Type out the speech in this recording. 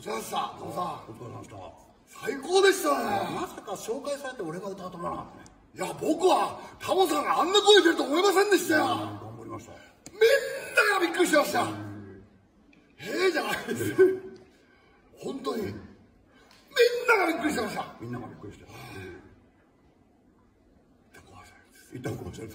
お疲れ様でしたトムさん。お疲れ様でした。最高でしたね。まさか紹介されて俺が歌うと思わなかったねいや僕はタモさんがあんな声出ると思いませんでしたよ。頑張りました。みんながびっくりしてました。へえじゃないです本当に。みんながびっくりしてました。みんながびっくりして。でご挨拶です一旦こされて